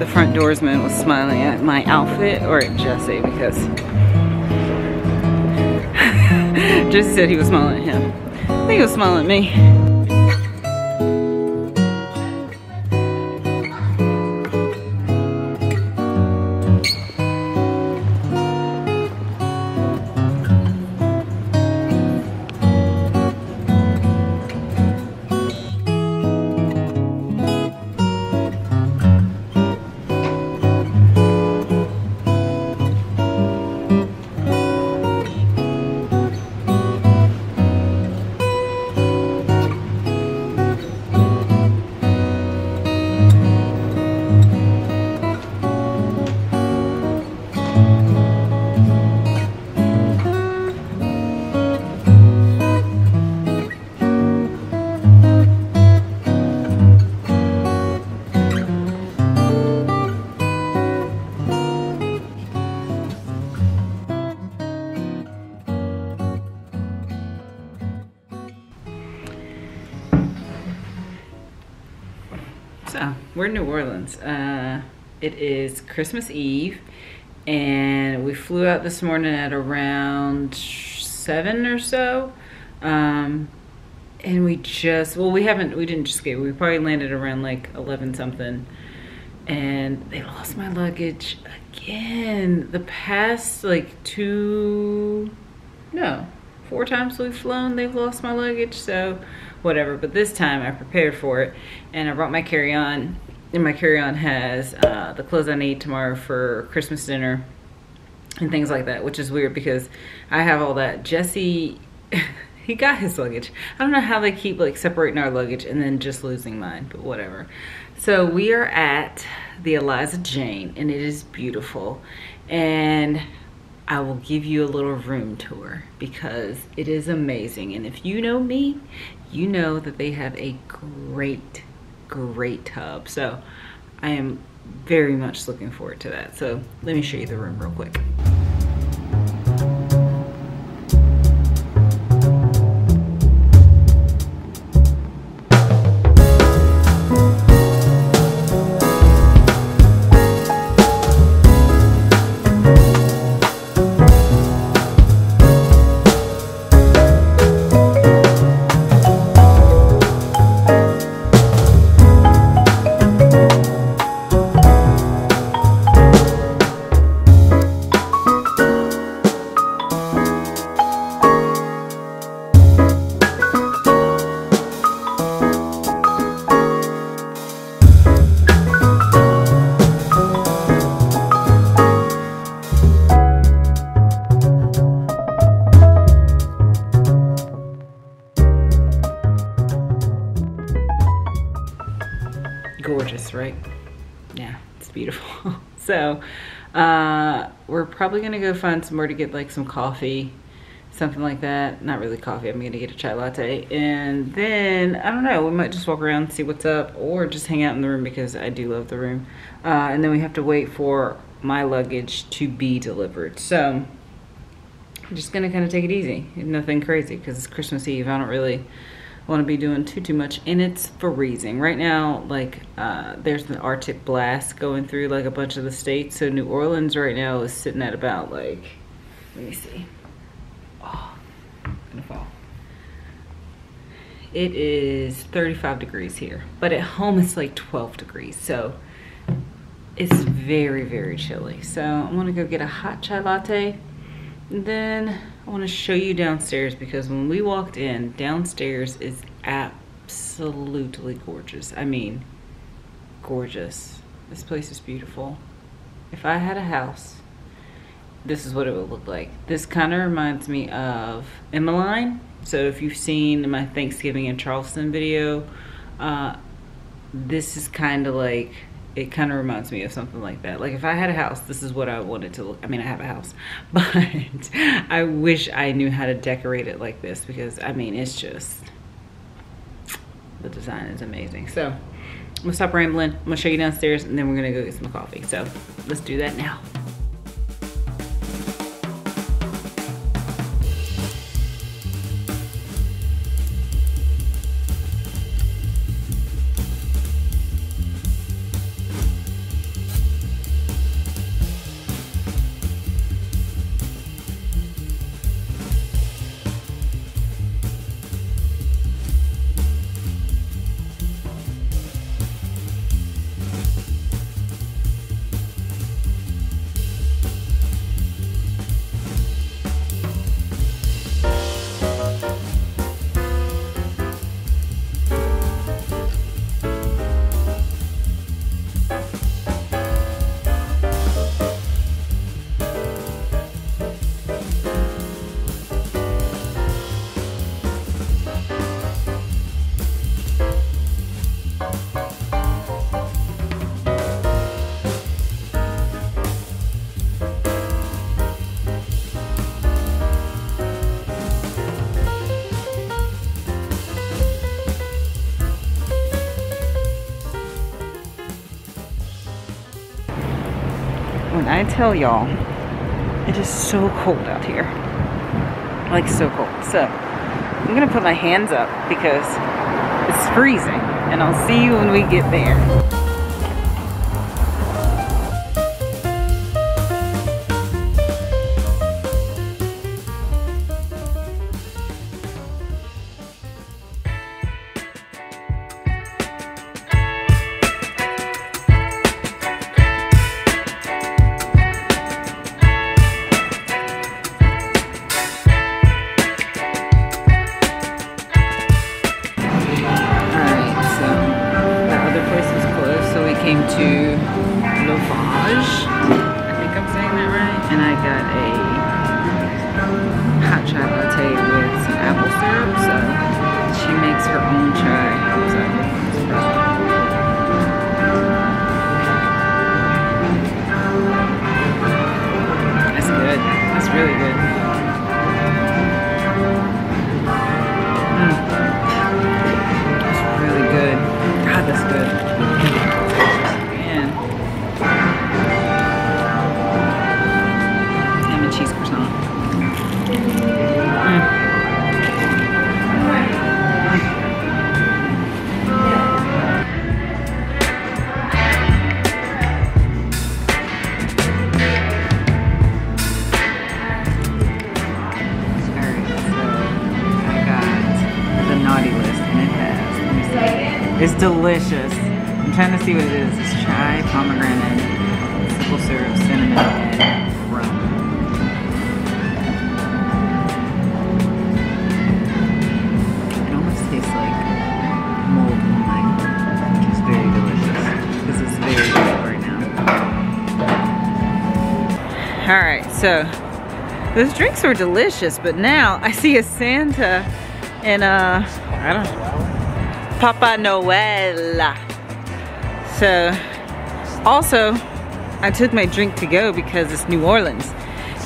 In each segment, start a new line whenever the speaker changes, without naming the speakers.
the front doorsman was smiling at my outfit or at Jesse because Jesse said he was smiling at him. I think he was smiling at me. We're in New Orleans. Uh, it is Christmas Eve, and we flew out this morning at around 7 or so. Um, and we just, well, we haven't, we didn't just get, we probably landed around like 11 something. And they lost my luggage again. The past like two, no, four times we've flown, they've lost my luggage. So, whatever. But this time I prepared for it and I brought my carry-on and my carry-on has uh, the clothes I need tomorrow for Christmas dinner and things like that, which is weird because I have all that. Jesse, he got his luggage. I don't know how they keep like separating our luggage and then just losing mine, but whatever. So we are at the Eliza Jane and it is beautiful. And I will give you a little room tour because it is amazing. And if you know me, you know that they have a great, great tub. So I am very much looking forward to that. So let me show you the room real quick. Probably gonna go find somewhere to get like some coffee, something like that. Not really coffee, I'm gonna get a chai latte. And then, I don't know, we might just walk around see what's up or just hang out in the room because I do love the room. Uh, and then we have to wait for my luggage to be delivered. So I'm just gonna kind of take it easy. Nothing crazy because it's Christmas Eve. I don't really want to be doing too too much and it's freezing. Right now like uh, there's an arctic blast going through like a bunch of the states so new orleans right now is sitting at about like let me see. Oh gonna fall. It is 35 degrees here but at home it's like 12 degrees so it's very very chilly. So i'm gonna go get a hot chai latte and then I want to show you downstairs because when we walked in, downstairs is absolutely gorgeous. I mean, gorgeous. This place is beautiful. If I had a house, this is what it would look like. This kind of reminds me of Emmeline. So if you've seen my Thanksgiving in Charleston video, uh, this is kind of like it kind of reminds me of something like that. Like if I had a house, this is what I wanted to look. I mean, I have a house, but I wish I knew how to decorate it like this because I mean, it's just, the design is amazing. So I'm gonna stop rambling. I'm gonna show you downstairs and then we're gonna go get some coffee. So let's do that now. I tell y'all, it is so cold out here. Like so cold. So I'm gonna put my hands up because it's freezing and I'll see you when we get there. Delicious. I'm trying to see what it is. It's chai, pomegranate, simple syrup, cinnamon, and rum. It almost tastes like mulled wine, which is very delicious because it's very cold right now. All right, so those drinks were delicious, but now I see a Santa and uh, I don't know Papa Noel. So, also, I took my drink to go because it's New Orleans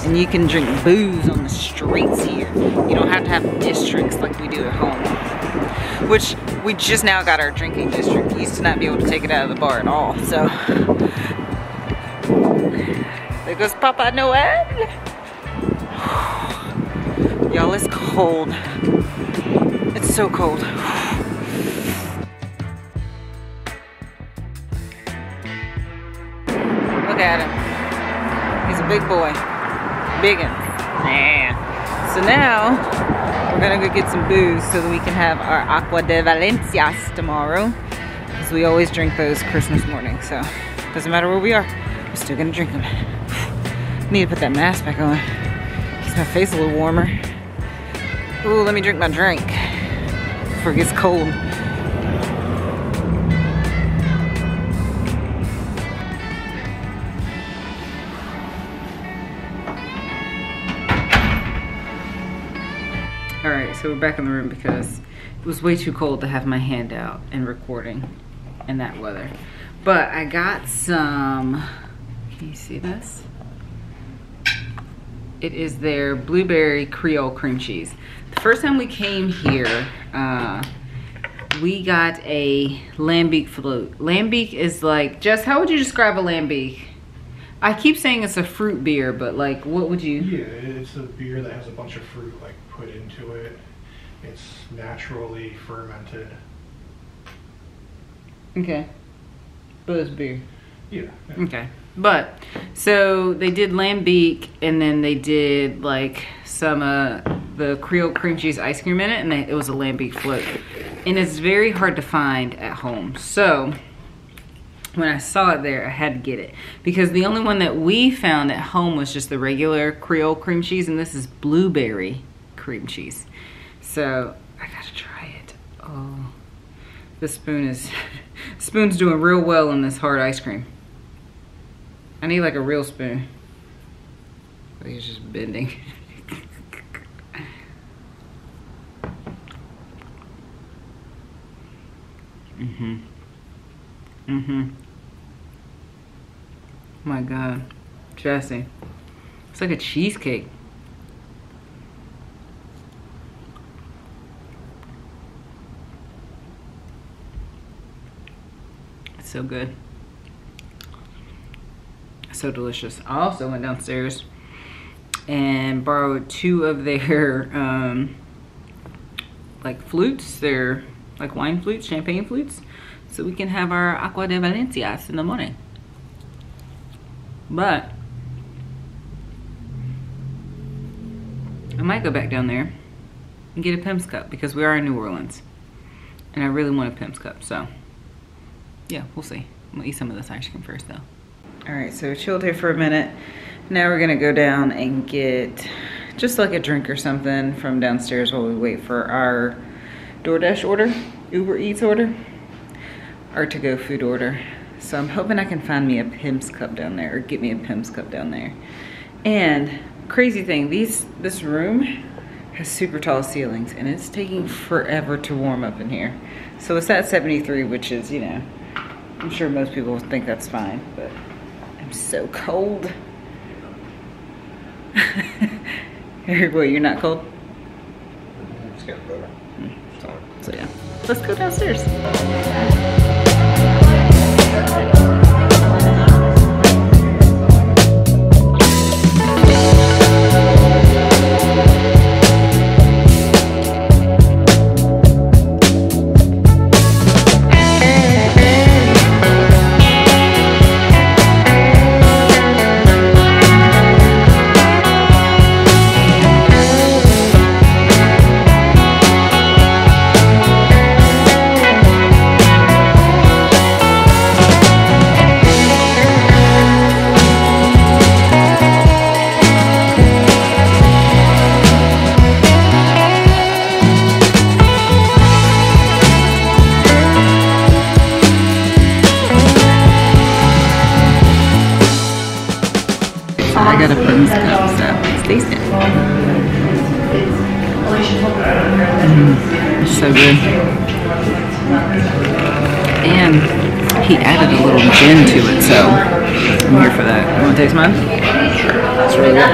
and you can drink booze on the streets here. You don't have to have districts like we do at home. Which we just now got our drinking district. We used to not be able to take it out of the bar at all. So there goes Papa Noel. Y'all, it's cold. It's so cold. At him. He's a big boy. Biggin. Yeah. So now, we're gonna go get some booze so that we can have our Agua de Valencias tomorrow. Because we always drink those Christmas morning. So, doesn't matter where we are, we're still gonna drink them. Need to put that mask back on. Keeps my face a little warmer. Ooh, let me drink my drink before it gets cold. So we're back in the room because it was way too cold to have my hand out and recording in that weather. But I got some, can you see this? It is their blueberry Creole cream cheese. The first time we came here, uh, we got a lambic float. Lambic is like, Jess, how would you describe a lambic? I keep saying it's a fruit beer, but like, what would you?
Yeah, it's a beer that has a bunch of fruit like put into it. It's naturally fermented.
Okay. But it's beer.
Yeah.
yeah. Okay. But so they did lambic and then they did like some uh the Creole cream cheese ice cream in it and they, it was a lambic float. And it's very hard to find at home. So when I saw it there, I had to get it. Because the only one that we found at home was just the regular Creole cream cheese and this is blueberry cream cheese. So I gotta try it. Oh, the spoon is, spoon's doing real well in this hard ice cream. I need like a real spoon. But he's just bending. mm-hmm. Mm-hmm. My God. Jesse. It's like a cheesecake. So good. So delicious. I also went downstairs and borrowed two of their um, like flutes, their like wine flutes, champagne flutes, so we can have our Agua de Valencias in the morning. But I might go back down there and get a Pimm's cup because we are in New Orleans. And I really want a Pimm's cup, so yeah, we'll see. I'm gonna eat some of this ice cream first though. All right, so chilled here for a minute. Now we're gonna go down and get just like a drink or something from downstairs while we wait for our DoorDash order, Uber Eats order, our to-go food order. So I'm hoping I can find me a Pimm's cup down there or get me a Pimm's cup down there. And crazy thing, these this room has super tall ceilings and it's taking forever to warm up in here. So it's at 73, which is, you know, I'm sure most people think that's fine, but I'm so cold. what, you're not cold?
It's getting better. Hmm.
So, so yeah, let's go downstairs. For that. You want to taste mine? It's really good.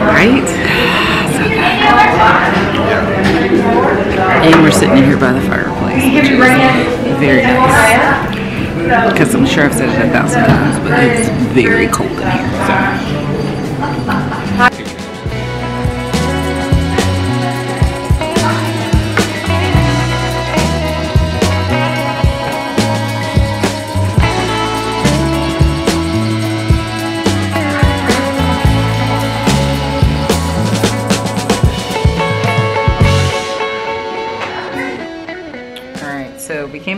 Right? So. And we're sitting in here by the fireplace, which is very nice because I'm sure I've said it a thousand times, but it's very cold in here. So.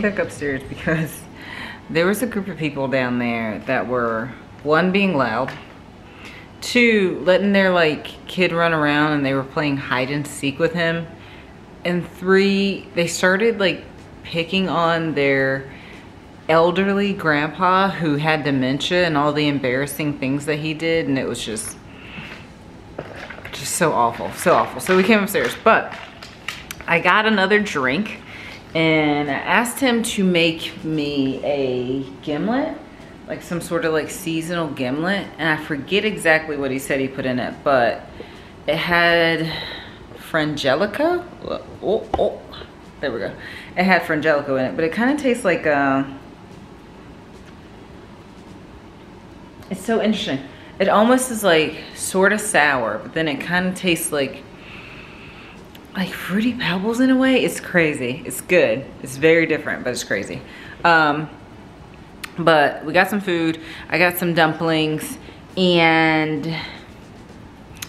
Back upstairs because there was a group of people down there that were one being loud two letting their like kid run around and they were playing hide and seek with him and three they started like picking on their elderly grandpa who had dementia and all the embarrassing things that he did and it was just just so awful so awful. So we came upstairs but i got another drink and I asked him to make me a gimlet, like some sort of like seasonal gimlet. And I forget exactly what he said he put in it, but it had frangelico. Oh, oh, there we go. It had frangelico in it, but it kind of tastes like, uh, it's so interesting. It almost is like sort of sour, but then it kind of tastes like like fruity pebbles in a way. It's crazy. It's good. It's very different, but it's crazy. Um, but we got some food. I got some dumplings and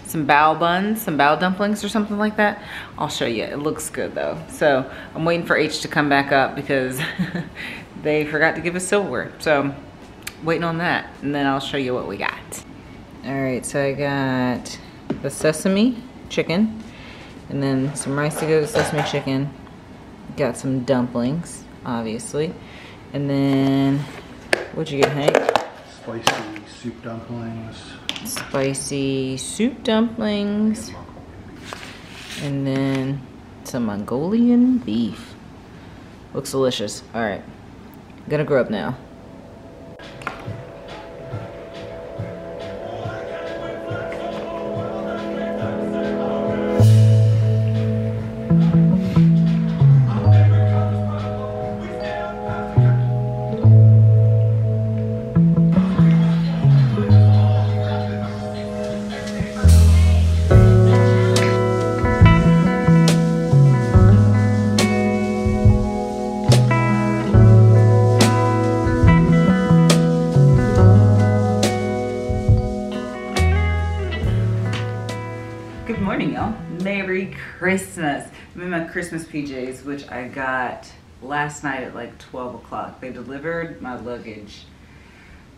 some bao buns, some bao dumplings or something like that. I'll show you. It looks good though. So I'm waiting for H to come back up because they forgot to give us silverware. So waiting on that and then I'll show you what we got. All right, so I got the sesame chicken and then some rice to go to sesame chicken. Got some dumplings, obviously. And then, what'd you get, Hank?
Spicy soup dumplings.
Spicy soup dumplings. And then some Mongolian beef. Looks delicious. All right, gonna grow up now. Christmas. I'm in my Christmas PJs, which I got last night at like 12 o'clock. They delivered my luggage.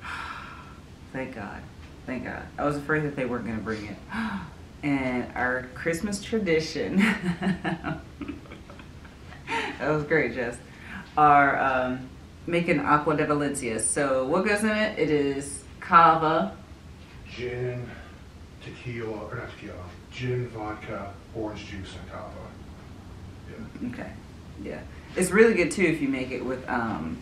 Thank God. Thank God. I was afraid that they weren't going to bring it. And our Christmas tradition, that was great, Jess, are um, making agua de Valencia. So what goes in it? It is cava,
Gin, tequila, or not tequila, gin, vodka, orange juice, and cava. Yeah.
Okay. Yeah. It's really good too if you make it with um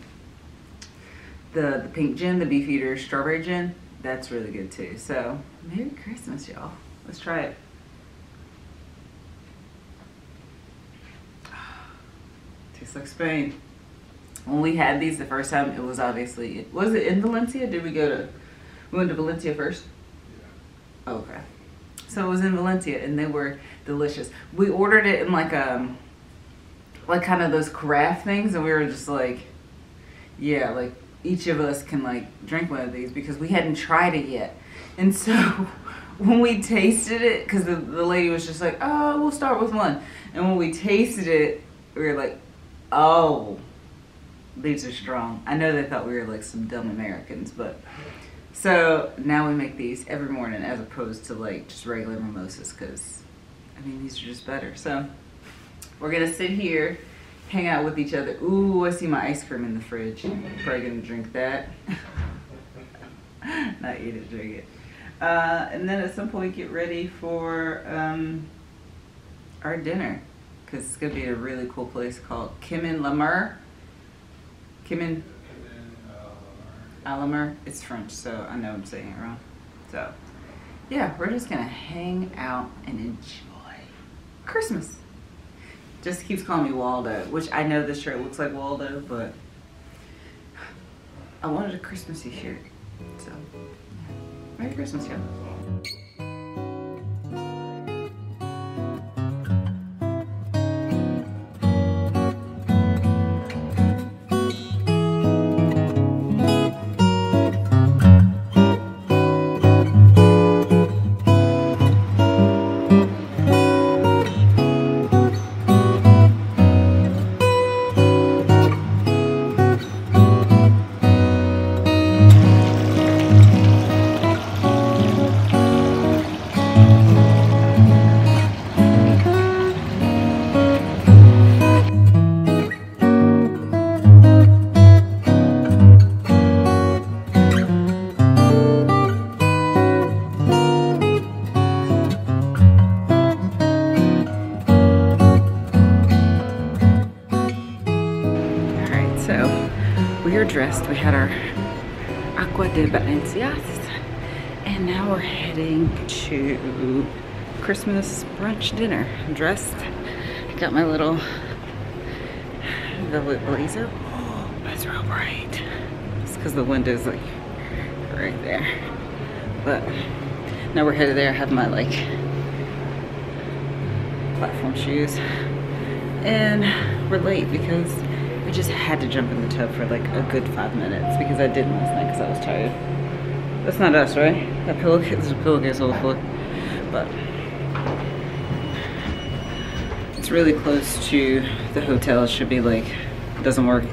the the pink gin, the beef eater strawberry gin. That's really good too. So Merry Christmas, y'all. Let's try it. Tastes like Spain. When we had these the first time, it was obviously was it in Valencia? Did we go to we went to Valencia first? Oh, okay. So it was in Valencia and they were delicious. We ordered it in like um like kind of those craft things and we were just like yeah, like each of us can like drink one of these because we hadn't tried it yet. And so when we tasted it cuz the, the lady was just like, "Oh, we'll start with one." And when we tasted it, we were like, "Oh, these are strong." I know they thought we were like some dumb Americans, but so now we make these every morning as opposed to like just regular mimosas because I mean these are just better. So we're gonna sit here, hang out with each other. Ooh, I see my ice cream in the fridge. Probably gonna drink that. Not eat it, drink it. Uh, and then at some point get ready for um, our dinner because it's gonna be a really cool place called Kimin Lamur. Kimin Alamer. It's French, so I know I'm saying it wrong. So, yeah, we're just gonna hang out and enjoy Christmas. Just keeps calling me Waldo, which I know this shirt looks like Waldo, but I wanted a Christmassy shirt. So, yeah. Merry Christmas, y'all. We. We had our Agua de Valencias, and now we're heading to Christmas brunch dinner. I'm dressed. I got my little velvet blazer. Oh, that's real bright. It's because the window's like right there. But now we're headed there. I have my like platform shoes. And we're late because just had to jump in the tub for like a good five minutes because I didn't last night because I was tired. That's not us, right? That pillowcase, there's a pillowcase the floor. But it's really close to the hotel. It should be like, it doesn't work.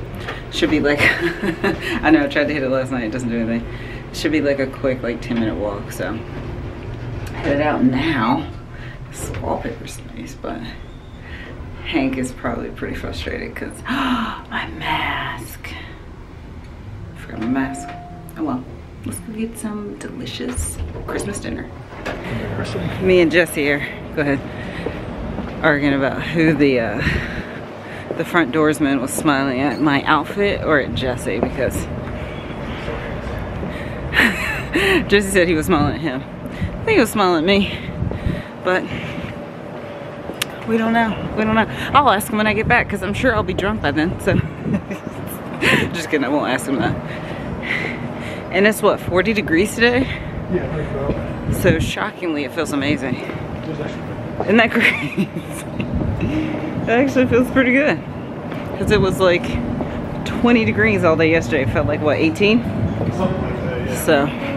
Should be like, I know I tried to hit it last night. It doesn't do anything. It should be like a quick like 10 minute walk. So headed out now. This wallpaper's nice, but Hank is probably pretty frustrated because my mask. I forgot my mask. Oh well, let's go get some delicious Christmas dinner. Me and Jesse are, go ahead, arguing about who the uh, the front doorsman was smiling at my outfit or at Jesse because Jesse said he was smiling at him. I think he was smiling at me, but we don't know. We don't know. I'll ask him when I get back because I'm sure I'll be drunk by then. So, just kidding. I won't ask him that. And it's what 40 degrees today.
Yeah.
So shockingly, it feels amazing. Isn't that crazy? it actually feels pretty good. Because it was like 20 degrees all day yesterday. It felt like what 18.
something like that, yeah.
So.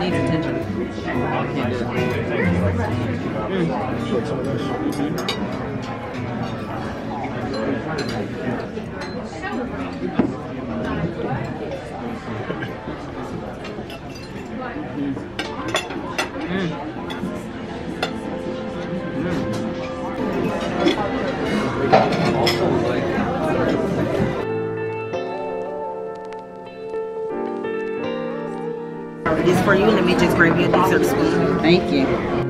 Needs attention.
Like
just dessert spoon.
Thank you.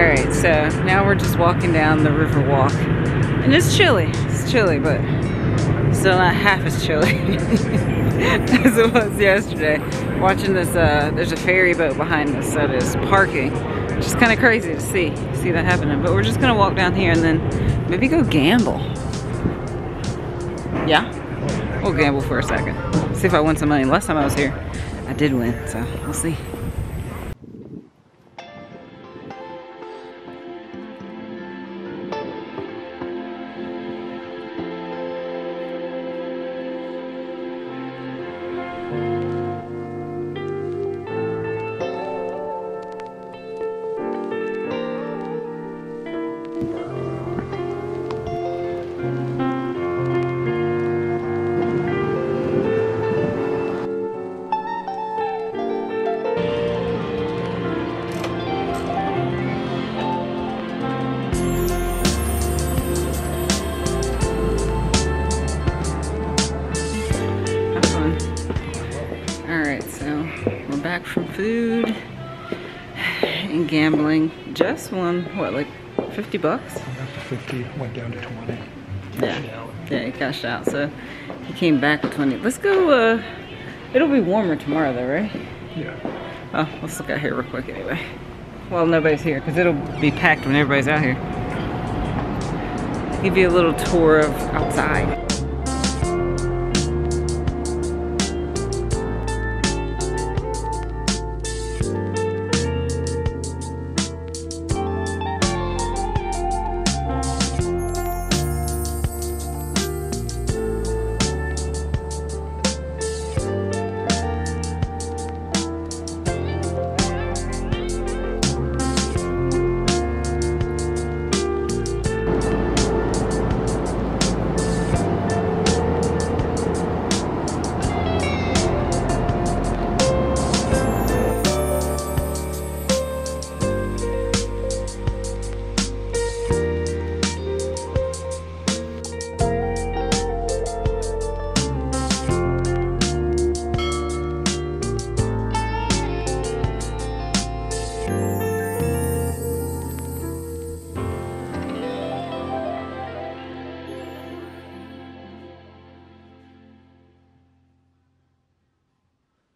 All right, so now we're just walking down the river walk, and it's chilly. It's chilly, but still not half as chilly as it was yesterday. Watching this, uh, there's a ferry boat behind us that is parking, is kind of crazy to see see that happening. But we're just gonna walk down here and then maybe go gamble. Yeah, we'll gamble for a second. See if I win some money. Last time I was here, I did win, so we'll see. Just won what, like 50 bucks?
Went up to 50, went down to 20.
Yeah. Yeah, he cashed out. So he came back with 20. Let's go. Uh, it'll be warmer tomorrow, though, right?
Yeah.
Oh, let's look out here real quick anyway. Well, nobody's here because it'll be packed when everybody's out here. Give you a little tour of outside.